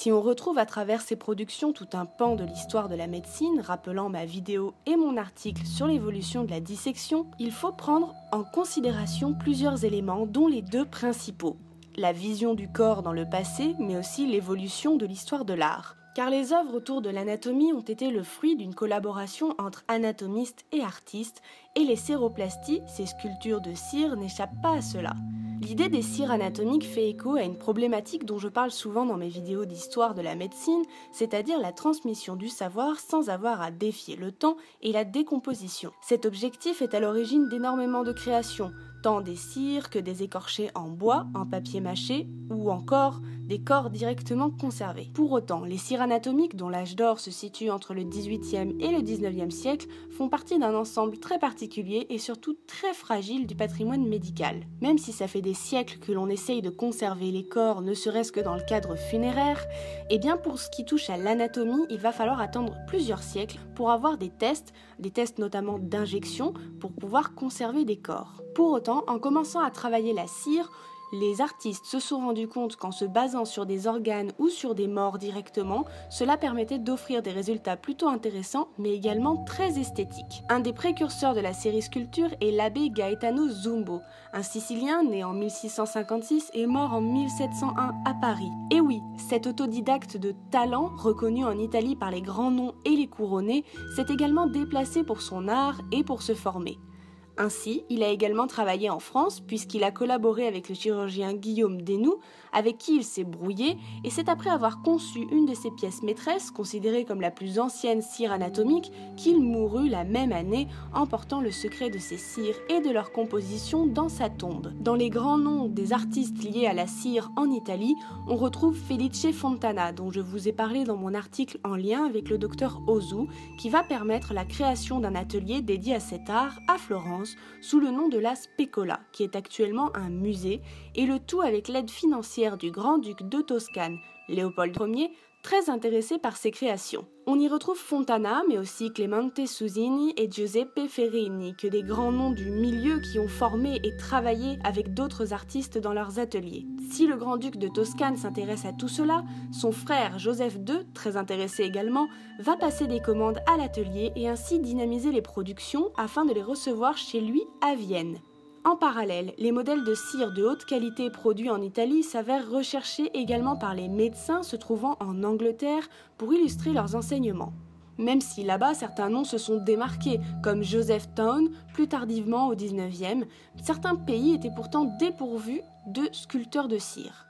Si on retrouve à travers ces productions tout un pan de l'histoire de la médecine, rappelant ma vidéo et mon article sur l'évolution de la dissection, il faut prendre en considération plusieurs éléments, dont les deux principaux. La vision du corps dans le passé, mais aussi l'évolution de l'histoire de l'art car les œuvres autour de l'anatomie ont été le fruit d'une collaboration entre anatomistes et artistes, et les séroplasties, ces sculptures de cire, n'échappent pas à cela. L'idée des cires anatomiques fait écho à une problématique dont je parle souvent dans mes vidéos d'histoire de la médecine, c'est-à-dire la transmission du savoir sans avoir à défier le temps et la décomposition. Cet objectif est à l'origine d'énormément de créations, tant des cires que des écorchés en bois, en papier mâché ou encore des corps directement conservés. Pour autant, les cires anatomiques, dont l'âge d'or se situe entre le 18e et le 19e siècle, font partie d'un ensemble très particulier et surtout très fragile du patrimoine médical. Même si ça fait des siècles que l'on essaye de conserver les corps, ne serait-ce que dans le cadre funéraire, eh bien pour ce qui touche à l'anatomie, il va falloir attendre plusieurs siècles pour avoir des tests, des tests notamment d'injection, pour pouvoir conserver des corps. Pour autant, en commençant à travailler la cire, les artistes se sont rendus compte qu'en se basant sur des organes ou sur des morts directement, cela permettait d'offrir des résultats plutôt intéressants mais également très esthétiques. Un des précurseurs de la série sculpture est l'abbé Gaetano Zumbo, un Sicilien né en 1656 et mort en 1701 à Paris. Et oui, cet autodidacte de talent, reconnu en Italie par les grands noms et les couronnés, s'est également déplacé pour son art et pour se former. Ainsi, il a également travaillé en France puisqu'il a collaboré avec le chirurgien Guillaume Desnoux, avec qui il s'est brouillé, et c'est après avoir conçu une de ses pièces maîtresses, considérée comme la plus ancienne cire anatomique, qu'il mourut la même année, emportant le secret de ces cires et de leur composition dans sa tombe. Dans les grands noms des artistes liés à la cire en Italie, on retrouve Felice Fontana, dont je vous ai parlé dans mon article en lien avec le docteur Ozu, qui va permettre la création d'un atelier dédié à cet art à Florence sous le nom de la Specola, qui est actuellement un musée, et le tout avec l'aide financière du grand-duc de Toscane, Léopold Ier, très intéressé par ses créations. On y retrouve Fontana, mais aussi Clemente Susini et Giuseppe Ferrini, que des grands noms du milieu qui ont formé et travaillé avec d'autres artistes dans leurs ateliers. Si le grand-duc de Toscane s'intéresse à tout cela, son frère Joseph II, très intéressé également, va passer des commandes à l'atelier et ainsi dynamiser les productions afin de les recevoir chez lui à Vienne. En parallèle, les modèles de cire de haute qualité produits en Italie s'avèrent recherchés également par les médecins se trouvant en Angleterre pour illustrer leurs enseignements. Même si là-bas certains noms se sont démarqués, comme Joseph Town plus tardivement au 19e, certains pays étaient pourtant dépourvus de sculpteurs de cire.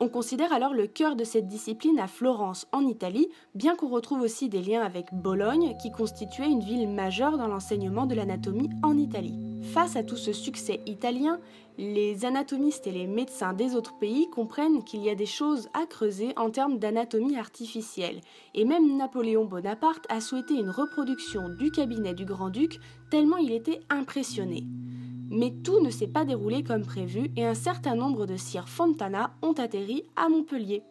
On considère alors le cœur de cette discipline à Florence, en Italie, bien qu'on retrouve aussi des liens avec Bologne, qui constituait une ville majeure dans l'enseignement de l'anatomie en Italie. Face à tout ce succès italien, les anatomistes et les médecins des autres pays comprennent qu'il y a des choses à creuser en termes d'anatomie artificielle, et même Napoléon Bonaparte a souhaité une reproduction du cabinet du grand-duc tellement il était impressionné. Mais tout ne s'est pas déroulé comme prévu et un certain nombre de cires Fontana ont atterri à Montpellier.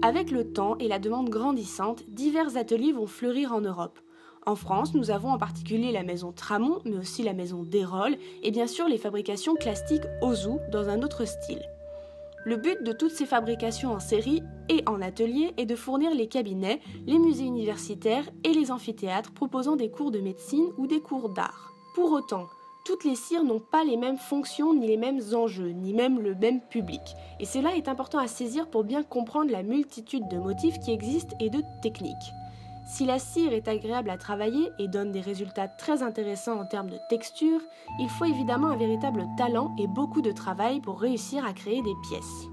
Avec le temps et la demande grandissante, divers ateliers vont fleurir en Europe. En France, nous avons en particulier la maison Tramont, mais aussi la maison Desrolles et bien sûr les fabrications classiques Ozu dans un autre style. Le but de toutes ces fabrications en série et en atelier est de fournir les cabinets, les musées universitaires et les amphithéâtres proposant des cours de médecine ou des cours d'art. Pour autant, toutes les cires n'ont pas les mêmes fonctions ni les mêmes enjeux, ni même le même public. Et cela est important à saisir pour bien comprendre la multitude de motifs qui existent et de techniques. Si la cire est agréable à travailler et donne des résultats très intéressants en termes de texture, il faut évidemment un véritable talent et beaucoup de travail pour réussir à créer des pièces.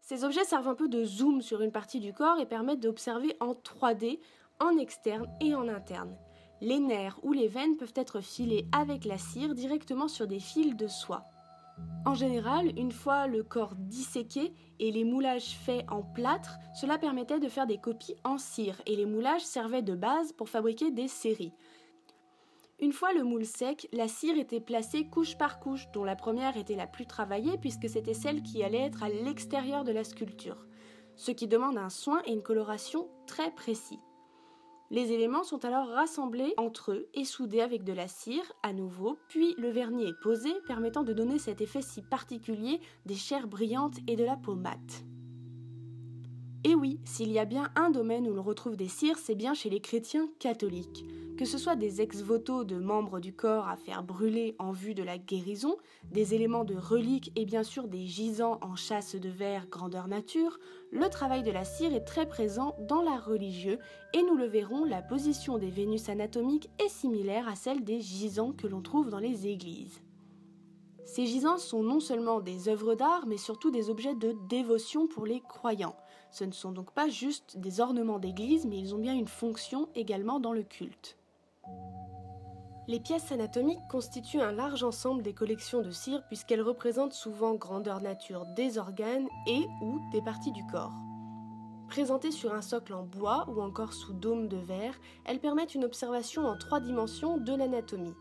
Ces objets servent un peu de zoom sur une partie du corps et permettent d'observer en 3D, en externe et en interne. Les nerfs ou les veines peuvent être filés avec la cire directement sur des fils de soie. En général, une fois le corps disséqué et les moulages faits en plâtre, cela permettait de faire des copies en cire et les moulages servaient de base pour fabriquer des séries. Une fois le moule sec, la cire était placée couche par couche, dont la première était la plus travaillée puisque c'était celle qui allait être à l'extérieur de la sculpture, ce qui demande un soin et une coloration très précis. Les éléments sont alors rassemblés entre eux et soudés avec de la cire à nouveau, puis le vernis est posé permettant de donner cet effet si particulier des chairs brillantes et de la peau mate. Et oui, s'il y a bien un domaine où l'on retrouve des cires, c'est bien chez les chrétiens catholiques. Que ce soit des ex-voto de membres du corps à faire brûler en vue de la guérison, des éléments de reliques et bien sûr des gisants en chasse de verre grandeur nature, le travail de la cire est très présent dans l'art religieux et nous le verrons, la position des Vénus anatomiques est similaire à celle des gisants que l'on trouve dans les églises. Ces gisants sont non seulement des œuvres d'art, mais surtout des objets de dévotion pour les croyants. Ce ne sont donc pas juste des ornements d'église, mais ils ont bien une fonction également dans le culte. Les pièces anatomiques constituent un large ensemble des collections de cire puisqu'elles représentent souvent grandeur nature des organes et ou des parties du corps. Présentées sur un socle en bois ou encore sous dôme de verre, elles permettent une observation en trois dimensions de l'anatomie.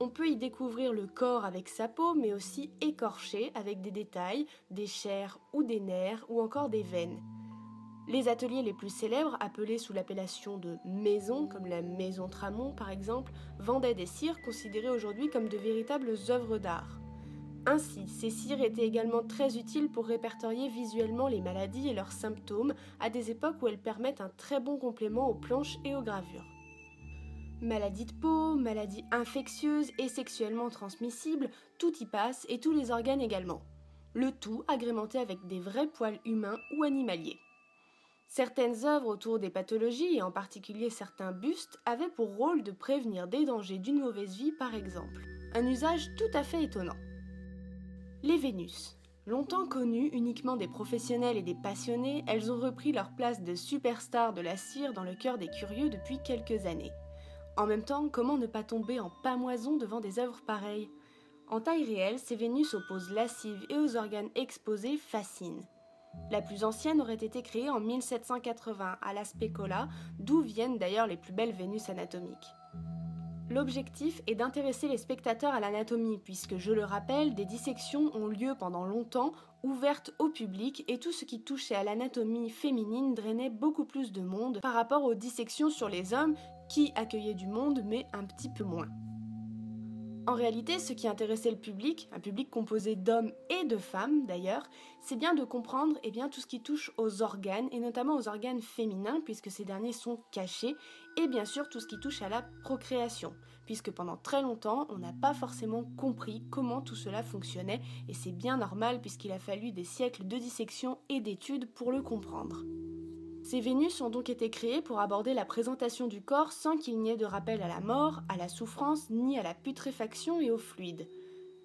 On peut y découvrir le corps avec sa peau, mais aussi écorché avec des détails, des chairs ou des nerfs ou encore des veines. Les ateliers les plus célèbres, appelés sous l'appellation de maison, comme la maison Tramont par exemple, vendaient des cires considérées aujourd'hui comme de véritables œuvres d'art. Ainsi, ces cires étaient également très utiles pour répertorier visuellement les maladies et leurs symptômes à des époques où elles permettent un très bon complément aux planches et aux gravures. Maladies de peau, maladies infectieuses et sexuellement transmissibles, tout y passe et tous les organes également. Le tout agrémenté avec des vrais poils humains ou animaliers. Certaines œuvres autour des pathologies, et en particulier certains bustes, avaient pour rôle de prévenir des dangers d'une mauvaise vie par exemple. Un usage tout à fait étonnant. Les Vénus. Longtemps connues uniquement des professionnels et des passionnés, elles ont repris leur place de superstars de la cire dans le cœur des curieux depuis quelques années. En même temps, comment ne pas tomber en pamoison devant des œuvres pareilles? En taille réelle, ces Vénus poses lascives et aux organes exposés fascinent. La plus ancienne aurait été créée en 1780 à la Specola, d'où viennent d'ailleurs les plus belles Vénus anatomiques. L'objectif est d'intéresser les spectateurs à l'anatomie, puisque, je le rappelle, des dissections ont lieu pendant longtemps, ouvertes au public, et tout ce qui touchait à l'anatomie féminine drainait beaucoup plus de monde par rapport aux dissections sur les hommes, qui accueillaient du monde, mais un petit peu moins. En réalité, ce qui intéressait le public, un public composé d'hommes et de femmes d'ailleurs, c'est bien de comprendre eh bien, tout ce qui touche aux organes, et notamment aux organes féminins, puisque ces derniers sont cachés, et bien sûr tout ce qui touche à la procréation, puisque pendant très longtemps, on n'a pas forcément compris comment tout cela fonctionnait, et c'est bien normal puisqu'il a fallu des siècles de dissection et d'études pour le comprendre. Ces Vénus ont donc été créées pour aborder la présentation du corps sans qu'il n'y ait de rappel à la mort, à la souffrance, ni à la putréfaction et au fluide.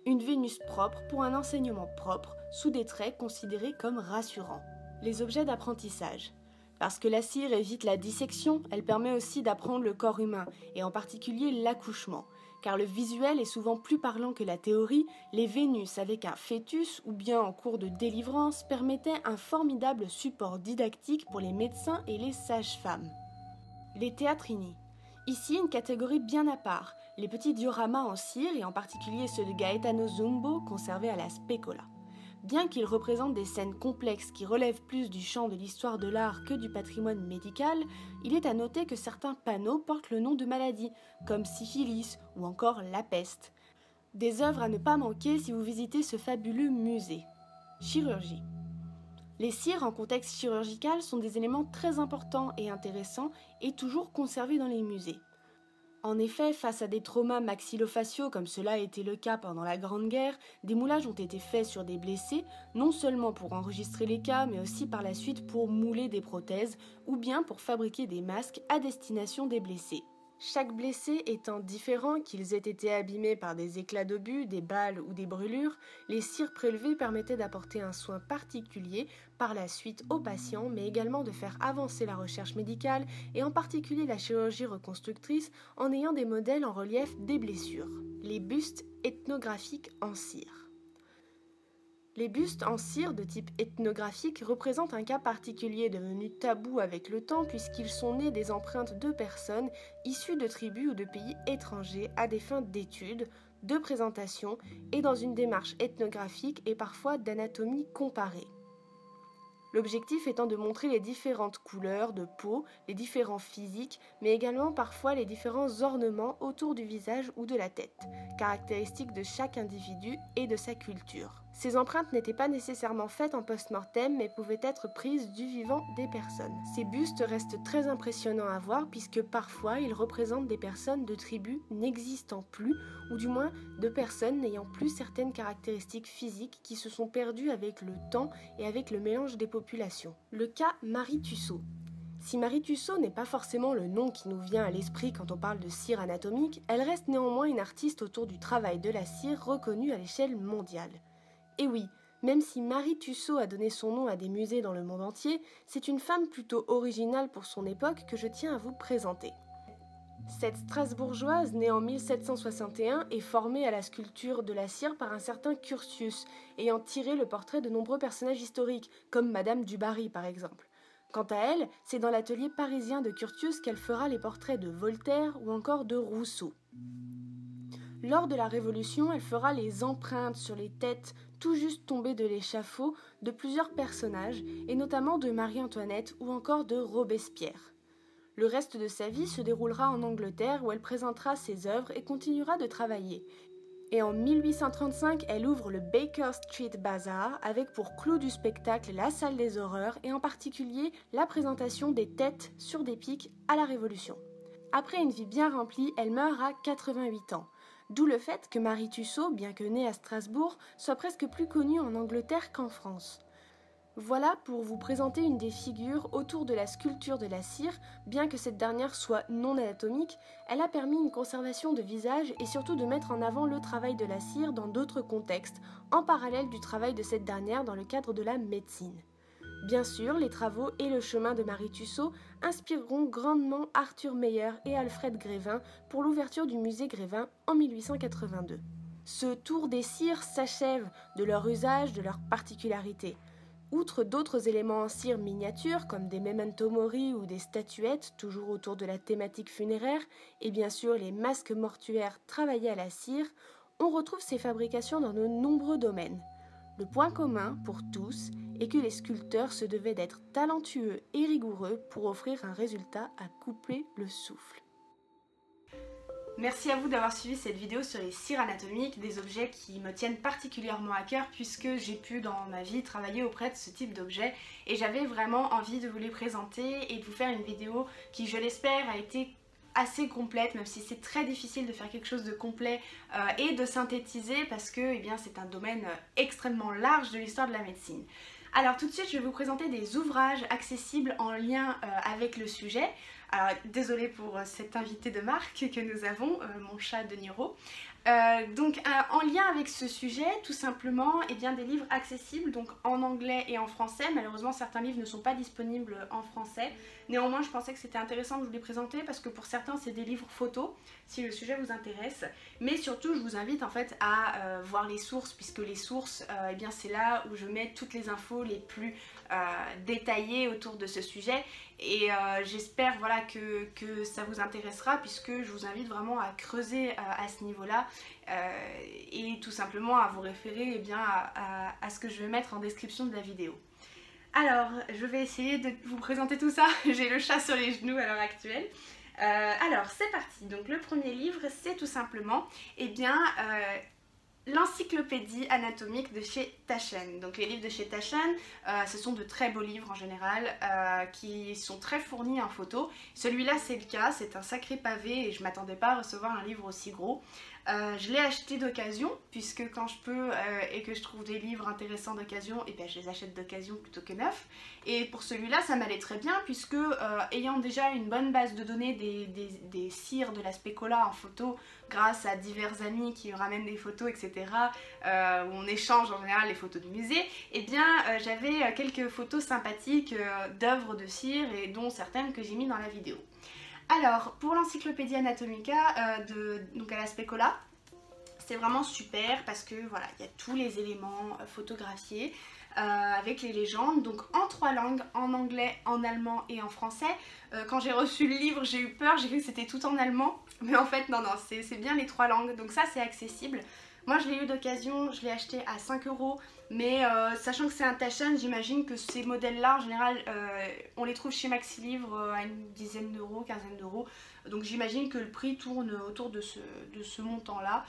Une Vénus propre pour un enseignement propre, sous des traits considérés comme rassurants. Les objets d'apprentissage. Parce que la cire évite la dissection, elle permet aussi d'apprendre le corps humain, et en particulier l'accouchement car le visuel est souvent plus parlant que la théorie, les Vénus avec un fœtus ou bien en cours de délivrance permettaient un formidable support didactique pour les médecins et les sages-femmes. Les théâtrini. Ici, une catégorie bien à part, les petits dioramas en cire et en particulier ceux de Gaetano Zumbo conservés à la Specola. Bien qu'ils représentent des scènes complexes qui relèvent plus du champ de l'histoire de l'art que du patrimoine médical, il est à noter que certains panneaux portent le nom de maladies, comme syphilis ou encore la peste. Des œuvres à ne pas manquer si vous visitez ce fabuleux musée. Chirurgie. Les cires en contexte chirurgical sont des éléments très importants et intéressants et toujours conservés dans les musées. En effet, face à des traumas maxillofaciaux comme cela a été le cas pendant la Grande Guerre, des moulages ont été faits sur des blessés, non seulement pour enregistrer les cas, mais aussi par la suite pour mouler des prothèses ou bien pour fabriquer des masques à destination des blessés. Chaque blessé étant différent, qu'ils aient été abîmés par des éclats d'obus, des balles ou des brûlures, les cires prélevées permettaient d'apporter un soin particulier par la suite aux patients, mais également de faire avancer la recherche médicale et en particulier la chirurgie reconstructrice en ayant des modèles en relief des blessures. Les bustes ethnographiques en cire. Les bustes en cire de type ethnographique représentent un cas particulier devenu tabou avec le temps puisqu'ils sont nés des empreintes de personnes issues de tribus ou de pays étrangers à des fins d'études, de présentation et dans une démarche ethnographique et parfois d'anatomie comparée. L'objectif étant de montrer les différentes couleurs de peau, les différents physiques, mais également parfois les différents ornements autour du visage ou de la tête, caractéristiques de chaque individu et de sa culture. Ces empreintes n'étaient pas nécessairement faites en post-mortem, mais pouvaient être prises du vivant des personnes. Ces bustes restent très impressionnants à voir puisque parfois ils représentent des personnes de tribus n'existant plus, ou du moins de personnes n'ayant plus certaines caractéristiques physiques qui se sont perdues avec le temps et avec le mélange des populations. Le cas Marie Tussaud. Si Marie Tussaud n'est pas forcément le nom qui nous vient à l'esprit quand on parle de cire anatomique, elle reste néanmoins une artiste autour du travail de la cire reconnue à l'échelle mondiale. Et oui, même si Marie Tussaud a donné son nom à des musées dans le monde entier, c'est une femme plutôt originale pour son époque que je tiens à vous présenter. Cette Strasbourgeoise, née en 1761, est formée à la sculpture de la cire par un certain Curtius, ayant tiré le portrait de nombreux personnages historiques, comme Madame du Barry par exemple. Quant à elle, c'est dans l'atelier parisien de Curtius qu'elle fera les portraits de Voltaire ou encore de Rousseau. Lors de la Révolution, elle fera les empreintes sur les têtes tout juste tombées de l'échafaud de plusieurs personnages, et notamment de Marie-Antoinette ou encore de Robespierre. Le reste de sa vie se déroulera en Angleterre où elle présentera ses œuvres et continuera de travailler. Et en 1835, elle ouvre le Baker Street Bazaar avec pour clou du spectacle la salle des horreurs et en particulier la présentation des têtes sur des pics à la Révolution. Après une vie bien remplie, elle meurt à 88 ans. D'où le fait que Marie Tussaud, bien que née à Strasbourg, soit presque plus connue en Angleterre qu'en France. Voilà pour vous présenter une des figures autour de la sculpture de la cire, bien que cette dernière soit non anatomique, elle a permis une conservation de visage et surtout de mettre en avant le travail de la cire dans d'autres contextes, en parallèle du travail de cette dernière dans le cadre de la médecine. Bien sûr, les travaux et le chemin de Marie Tussaud inspireront grandement Arthur Meyer et Alfred Grévin pour l'ouverture du musée Grévin en 1882. Ce tour des cires s'achève de leur usage, de leurs particularités. Outre d'autres éléments en cire miniature comme des memento mori ou des statuettes toujours autour de la thématique funéraire et bien sûr les masques mortuaires travaillés à la cire, on retrouve ces fabrications dans de nombreux domaines. Le point commun pour tous est que les sculpteurs se devaient d'être talentueux et rigoureux pour offrir un résultat à couper le souffle. Merci à vous d'avoir suivi cette vidéo sur les cires anatomiques, des objets qui me tiennent particulièrement à cœur puisque j'ai pu dans ma vie travailler auprès de ce type d'objets et j'avais vraiment envie de vous les présenter et de vous faire une vidéo qui je l'espère a été assez complète même si c'est très difficile de faire quelque chose de complet euh, et de synthétiser parce que eh c'est un domaine euh, extrêmement large de l'histoire de la médecine. Alors tout de suite je vais vous présenter des ouvrages accessibles en lien euh, avec le sujet. Alors désolée pour cet invité de marque que nous avons, mon chat de Niro. Euh, donc euh, en lien avec ce sujet, tout simplement, eh bien, des livres accessibles donc en anglais et en français. Malheureusement, certains livres ne sont pas disponibles en français. Néanmoins, je pensais que c'était intéressant de vous les présenter parce que pour certains, c'est des livres photos, si le sujet vous intéresse. Mais surtout, je vous invite en fait à euh, voir les sources, puisque les sources, eh bien, c'est là où je mets toutes les infos les plus détaillées autour de ce sujet. Et j'espère voilà, que, que, ça vous intéressera, puisque je vous invite vraiment à creuser à ce niveau-là euh, et tout simplement à vous référer eh bien, à, ce que je vais mettre en description de la vidéo. Alors, je vais essayer de vous présenter tout ça. J'ai le chat sur les genoux à l'heure actuelle. Euh, alors, c'est parti. Donc, le premier livre, c'est tout simplement, eh bien, euh, l'encyclopédie anatomique de chez Taschen. Donc les livres de chez Taschen, euh, ce sont de très beaux livres en général euh, qui sont très fournis en photos. Celui-là c'est le cas, c'est un sacré pavé et je m'attendais pas à recevoir un livre aussi gros. Euh, je l'ai acheté d'occasion puisque quand je peux et que je trouve des livres intéressants d'occasion, et eh bien je les achète d'occasion plutôt que neufs. Et pour celui-là ça m'allait très bien puisque ayant déjà une bonne base de données des, des cires de la spécola en photo grâce à divers amis qui ramènent des photos etc euh, où on échange en général les photos du musée, eh bien euh, j'avais euh, quelques photos sympathiques d'œuvres de cire et dont certaines que j'ai mis dans la vidéo. Alors pour l'encyclopédie Anatomica de, donc la Specola, c'est vraiment super parce que voilà, il y a tous les éléments photographiés. avec les légendes, donc en trois langues, en anglais, en allemand et en français. quand j'ai reçu le livre, j'ai eu peur, j'ai cru que c'était tout en allemand, mais en fait non, non, c'est bien les trois langues, donc ça c'est accessible. Moi je l'ai eu d'occasion, je l'ai acheté à 5 euros, mais euh, sachant que c'est un Taschen, j'imagine que ces modèles-là en général on les trouve chez Maxi Livre à une dizaine d'euros, quinzaine d'euros. Donc j'imagine que le prix tourne autour de ce, montant-là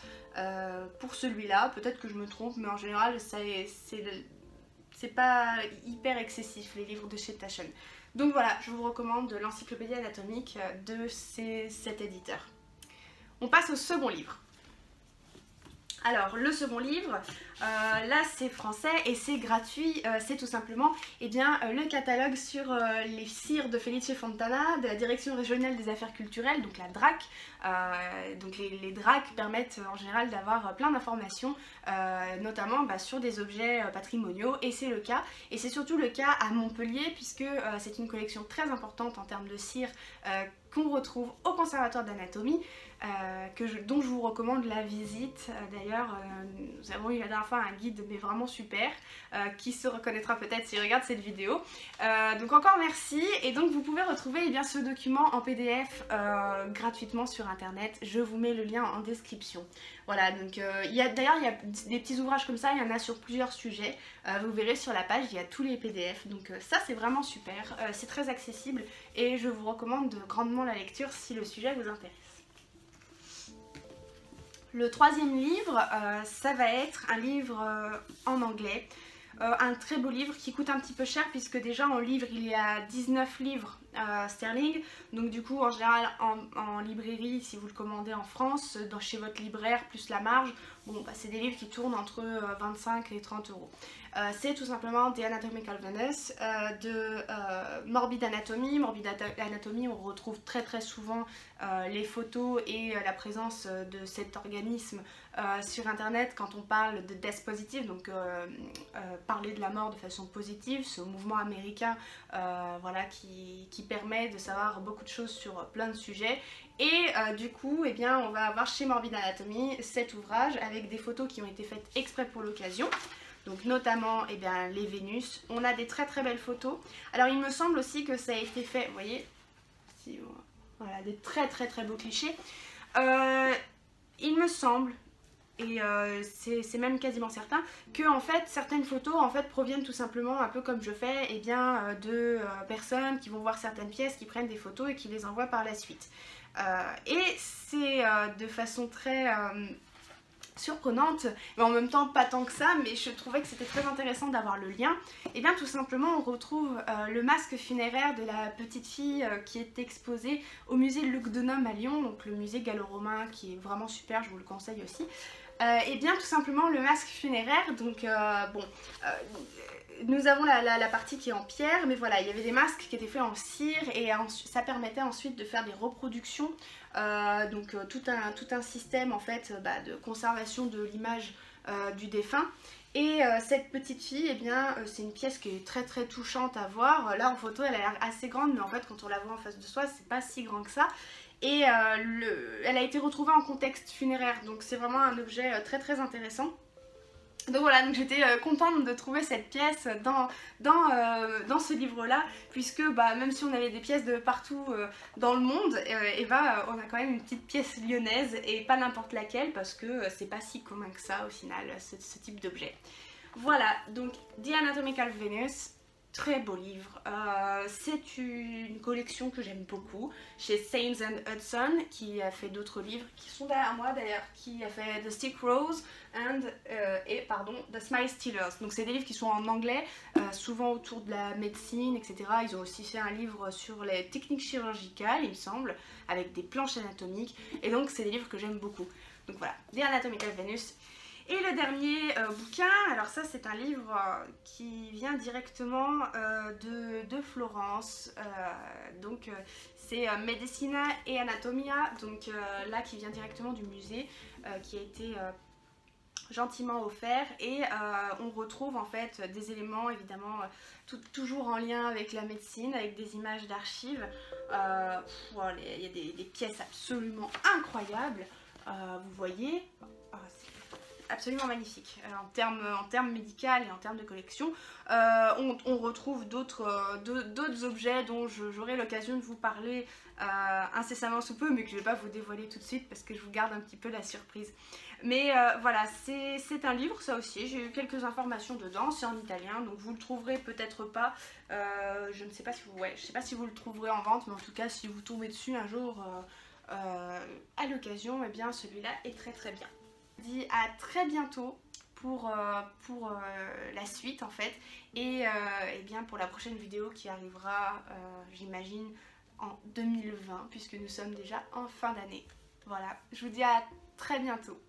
pour celui-là. Peut-être que je me trompe, mais en général c'est pas hyper excessif les livres de chez Taschen. Donc voilà, je vous recommande l'encyclopédie anatomique de cet éditeur. On passe au second livre. Alors, le second livre, euh, là c'est français et c'est gratuit, euh, c'est tout simplement eh bien, euh, le catalogue sur les cires de Felice Fontana de la Direction régionale des affaires culturelles, donc la DRAC. donc les, DRAC permettent en général d'avoir plein d'informations, notamment bah, sur des objets patrimoniaux, et c'est le cas. Et c'est surtout le cas à Montpellier, puisque c'est une collection très importante en termes de cires qu'on retrouve au Conservatoire d'anatomie. Euh, dont je vous recommande la visite. Euh, d'ailleurs, euh, nous avons eu la dernière fois un guide mais vraiment super qui se reconnaîtra peut-être s'il regarde cette vidéo. donc encore merci et donc vous pouvez retrouver eh bien, ce document en PDF gratuitement sur internet. Je vous mets le lien en description. Voilà, donc d'ailleurs il y a des petits ouvrages comme ça, il y en a sur plusieurs sujets. vous verrez sur la page, il y a tous les PDF. Donc ça c'est vraiment super, c'est très accessible et je vous recommande grandement la lecture si le sujet vous intéresse. Le troisième livre, euh, ça va être un livre euh, en anglais. Euh, un très beau livre qui coûte un petit peu cher puisque déjà en livre il y a 19 livres sterling. Donc du coup en général en, librairie si vous le commandez en France, dans, chez votre libraire plus la marge, bon bah, c'est des livres qui tournent entre 25 et 30 euros. Euh, c'est tout simplement The Anatomical Venus euh, de euh, Morbid Anatomy. Morbid Anatomy, on retrouve très très souvent les photos et la présence de cet organisme sur internet quand on parle de death positive, donc parler de la mort de façon positive, ce mouvement américain voilà, qui, qui, permet de savoir beaucoup de choses sur plein de sujets. Et du coup, eh bien, on va avoir chez Morbid Anatomy cet ouvrage avec des photos qui ont été faites exprès pour l'occasion donc notamment eh bien, les Vénus. On a des très très belles photos. Alors il me semble aussi que ça a été fait, vous voyez, voilà, des très très très beaux clichés. Euh, il me semble, et euh, c'est même quasiment certain, que en fait certaines photos en fait proviennent tout simplement, un peu comme je fais, eh bien, euh, de personnes qui vont voir certaines pièces, qui prennent des photos et qui les envoient par la suite. et c'est de façon très surprenante, mais en même temps pas tant que ça, mais je trouvais que c'était très intéressant d'avoir le lien. Et bien tout simplement on retrouve euh, le masque funéraire de la petite fille euh, qui est exposé au musée Luc Denhomme à Lyon, donc le musée gallo-romain qui est vraiment super, je vous le conseille aussi. Euh, et bien tout simplement le masque funéraire, donc bon, nous avons la, partie qui est en pierre, mais voilà, il y avait des masques qui étaient faits en cire et ça permettait ensuite de faire des reproductions, euh, donc euh, tout, un, système en fait bah, de conservation de l'image euh, du défunt. Et cette petite fille, eh bien, c'est une pièce qui est très très touchante à voir. Là en photo, elle a l'air assez grande, mais en fait, quand on la voit en face de soi, c'est pas si grand que ça. Et elle a été retrouvée en contexte funéraire, donc c'est vraiment un objet très très intéressant. Donc voilà, donc j'étais euh, contente de trouver cette pièce dans, dans, euh, dans ce livre-là, puisque bah, même si on avait des pièces de partout euh, dans le monde, et bah, on a quand même une petite pièce lyonnaise, et pas n'importe laquelle, parce que c'est pas si commun que ça au final, ce, ce type d'objet. Voilà, donc The Anatomical Venus, Très beau livre. Euh, c'est une collection que j'aime beaucoup chez Saints and Hudson qui a fait d'autres livres qui sont derrière moi d'ailleurs, qui a fait The Stick Rose and, euh, et pardon, The Smile Stealers. Donc c'est des livres qui sont en anglais, euh, souvent autour de la médecine, etc. Ils ont aussi fait un livre sur les techniques chirurgicales, il me semble, avec des planches anatomiques. Et donc c'est des livres que j'aime beaucoup. Donc voilà, The Anatomical Venus, et le dernier euh, bouquin, alors ça c'est un livre euh, qui vient directement euh, de, Florence, donc c'est Medicina et Anatomia, donc là qui vient directement du musée, qui a été gentiment offert et on retrouve en fait des éléments évidemment toujours en lien avec la médecine, avec des images d'archives. il y a des, pièces absolument incroyables. vous voyez, ah, absolument magnifique en termes en termes médical et en termes de collection. On, on, retrouve d'autres objets dont j'aurai l'occasion de vous parler incessamment sous peu, mais que je ne vais pas vous dévoiler tout de suite parce que je vous garde un petit peu la surprise. Mais voilà, c'est un livre, ça aussi. J'ai eu quelques informations dedans, c'est en italien, donc vous le trouverez peut-être pas. je ne sais pas si vous, ouais, je sais pas si vous le trouverez en vente, mais en tout cas, si vous tombez dessus un jour euh, à l'occasion, eh bien celui-là est très très bien. Dis à très bientôt pour, euh, euh, la suite en fait et, et, bien pour la prochaine vidéo qui arrivera j'imagine en 2020 puisque nous sommes déjà en fin d'année. Voilà, je vous dis à très bientôt.